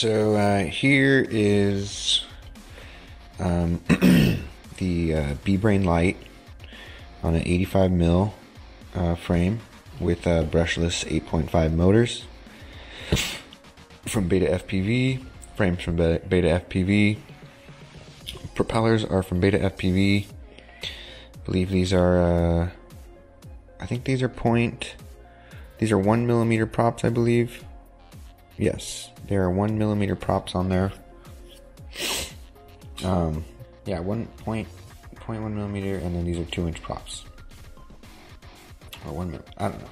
so uh, here is um, the uh, BeeBrain Lite on an 85 mil uh, frame with uh, brushless 8.5 motors from Beta FPV, frames from Beta, Beta FPV, propellers are from Beta FPV. I believe these are, uh, I think these are point, these are one millimeter props, I believe. Yes, there are one millimeter props on there. Um, yeah, one point, point one millimeter, and then these are two inch props. Or one minute, I don't know.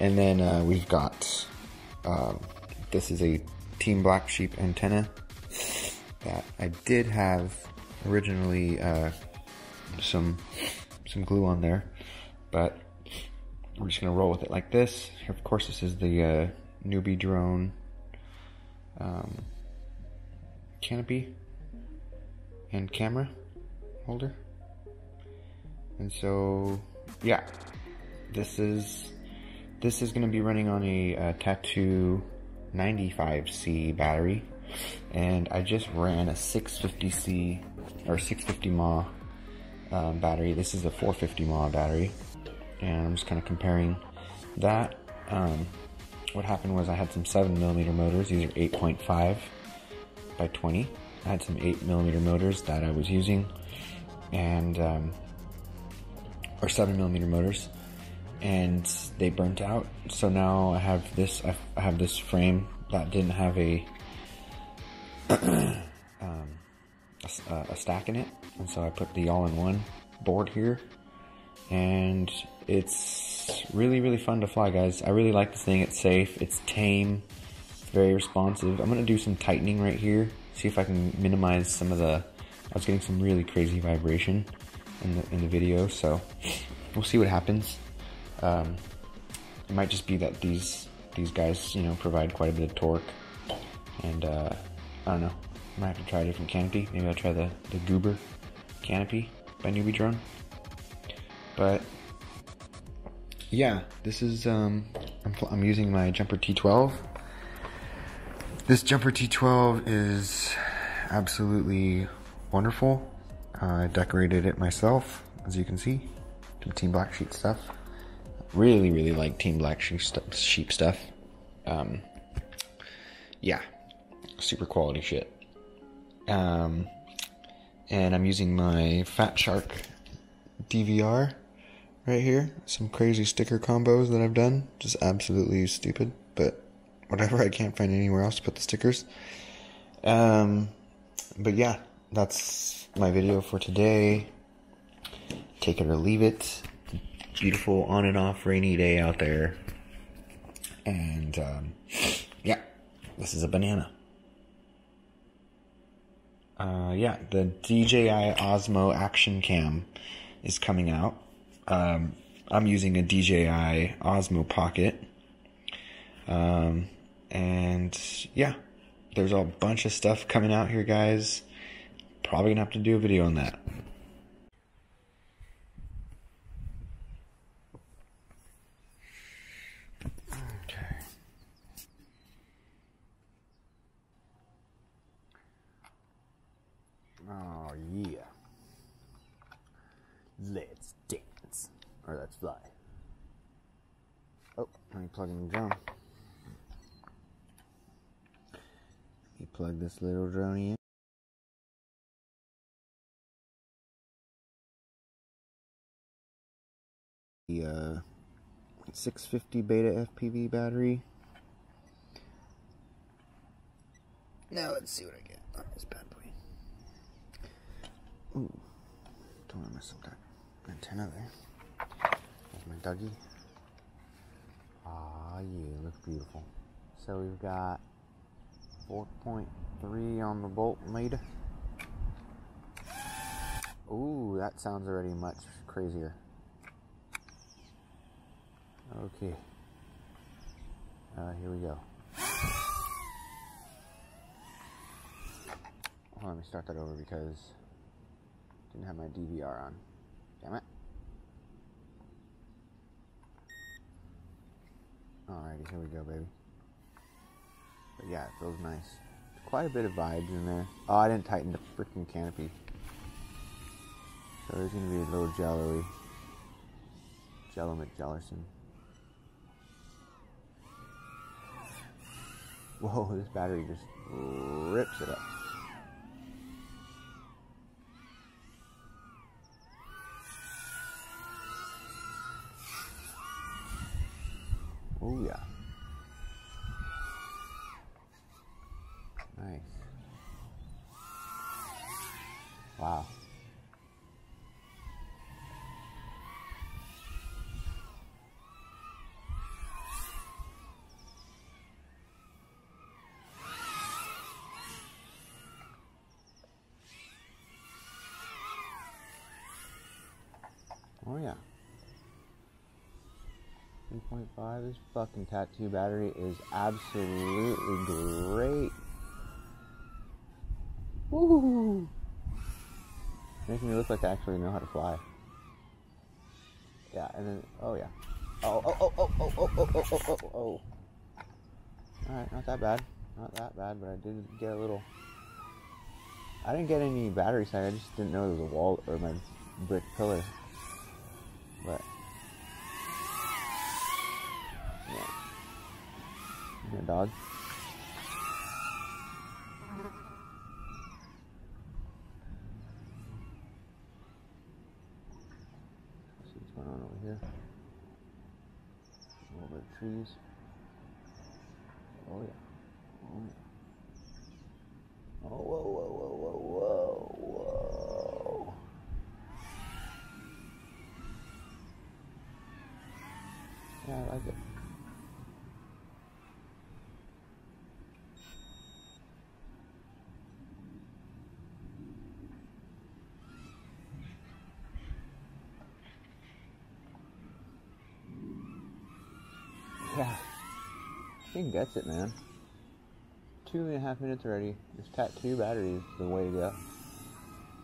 And then uh, we've got, um, this is a Team Black Sheep antenna that I did have originally uh, some some glue on there, but we're just gonna roll with it like this. Of course, this is the uh, NewBeeDrone um, canopy and camera holder, and so yeah, this is this is gonna be running on a, a Tattu 95C battery, and I just ran a 650C or 650 mAh um, battery. This is a 450 mAh battery, and I'm just kind of comparing that. Um, what happened was I had some 7 millimeter motors. These are 8.5 by 20. I had some 8 millimeter motors that I was using, and um, or 7 millimeter motors, and they burnt out. So now I have this. I have this frame that didn't have a um, a, a stack in it, and so I put the all-in-one board here, and it's really really fun to fly, guys. I really like this thing. It's safe. It's tame. It's very responsive. I'm gonna do some tightening right here. See if I can minimize some of the. I was getting some really crazy vibration in the in the video, so we'll see what happens. Um, it might just be that these these guys, you know, provide quite a bit of torque, and uh, I don't know. I might have to try a different canopy. Maybe I'll try the the Goober canopy by NewBeeDrone. But yeah, this is um, I'm, I'm using my Jumper T12. This Jumper T12 is absolutely wonderful. I decorated it myself, as you can see. Some Team Black Sheep stuff. Really, really like Team Black Sheep, sheep stuff. Um, yeah, super quality shit. Um, and I'm using my Fat Shark DVR right here. Some crazy sticker combos that I've done. Just absolutely stupid, but whatever. I can't find anywhere else to put the stickers. Um, but yeah, that's my video for today. Take it or leave it. Beautiful on and off rainy day out there. And um, yeah, this is a banana. Uh, yeah, the DJI Osmo Action Cam is coming out. Um, I'm using a DJI Osmo Pocket. Um, and yeah, there's a bunch of stuff coming out here, guys. Probably gonna have to do a video on that. Okay. Oh yeah. Let's dance. Or let's fly. Let me plug in the drone. You plug this little drone in. The uh, 650 beta FPV battery. Now let's see what I get on this bad boy. Ooh, don't want to mess up that antenna there. There's my Dougie. Ah, yeah, looks beautiful. So we've got 4.3 on the volt meter. Ooh, that sounds already much crazier. Okay. Uh, here we go. On, let me start that over because I didn't have my DVR on. Damn it. Alrighty, here we go, baby. But yeah, it feels nice. quite a bit of vibes in there. Oh, I didn't tighten the freaking canopy. So there's gonna be a little jello Jello McJellerson. Whoa, this battery just rips it up. Oh yeah. Nice. Wow. Oh yeah. 3.5. This fucking Tattu battery is absolutely great. Woo! Making me look like I actually know how to fly. Yeah, and then oh yeah. Oh oh oh oh oh oh oh oh oh oh oh. Alright, not that bad. Not that bad, but I did get a little I didn't get any battery side, I just didn't know there was a wall or my brick pillar. But dog. see what's going on over here. A little bit of trees. Oh yeah. Oh yeah. Oh, whoa, whoa, whoa, whoa, whoa, whoa. Yeah, I like it. Yeah. He gets it, man. Two and a half minutes already. This Tattu battery is the way to go.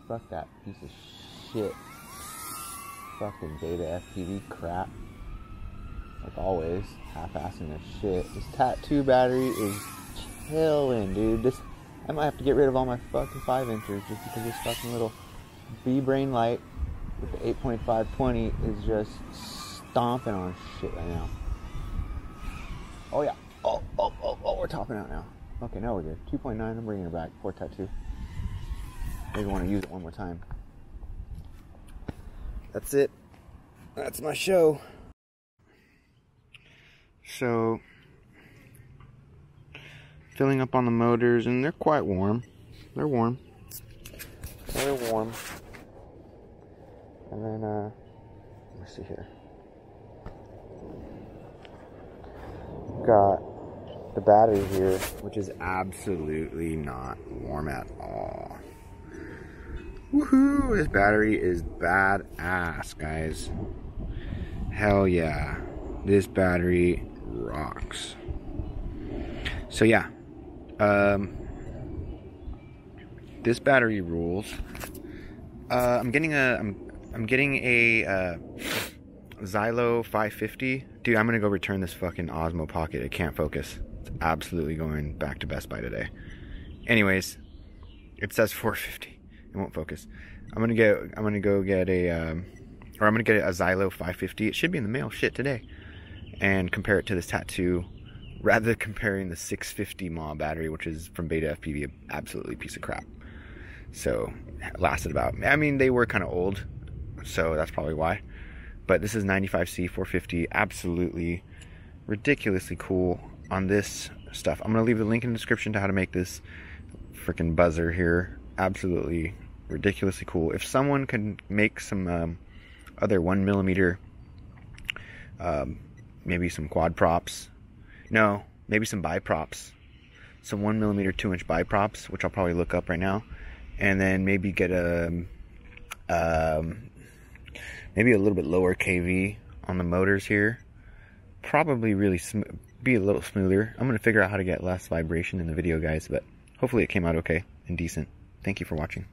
Fuck that piece of shit. Fucking beta FPV crap. Like always, half-assing this shit. This Tattu battery is chilling, dude. This I might have to get rid of all my fucking five inchers just because this fucking little BeeBrain Lite with the 8.520 is just stomping on shit right now. Oh yeah. Oh, oh, oh, oh, we're topping out now. Okay, now we're good. 2.9, I'm bringing it back for Tattu. Maybe want to use it one more time. That's it. That's my show. So, filling up on the motors, and they're quite warm. They're warm. They're warm. And then, uh, let's see here. Got the battery here, which is absolutely not warm at all. Woohoo! This battery is badass, guys. Hell yeah. This battery rocks. So yeah. Um, this battery rules. Uh, I'm getting a I'm I'm getting a uh, Xylo 550. Dude, I'm gonna go return this fucking Osmo Pocket. It can't focus. Absolutely going back to Best Buy today. Anyways, it says 450. It won't focus. I'm gonna get. I'm gonna go get a. Um, or I'm gonna get a Xylo 550. It should be in the mail. Shit today. And compare it to this Tattu, rather than comparing the 650 mAh battery, which is from Beta FPV, absolutely piece of crap. So lasted about. I mean, they were kind of old, so that's probably why. But this is 95C 450. Absolutely ridiculously cool on this stuff. I'm gonna leave the link in the description to how to make this freaking buzzer here. Absolutely ridiculously cool. If someone can make some um, other one millimeter, um, maybe some quad props, no, maybe some biprops, some one millimeter two inch biprops, which I'll probably look up right now, and then maybe get a um, maybe a little bit lower KV on the motors here. Probably really smooth be a little smoother. I'm going to figure out how to get less vibration in the video, guys, but hopefully it came out okay and decent. Thank you for watching.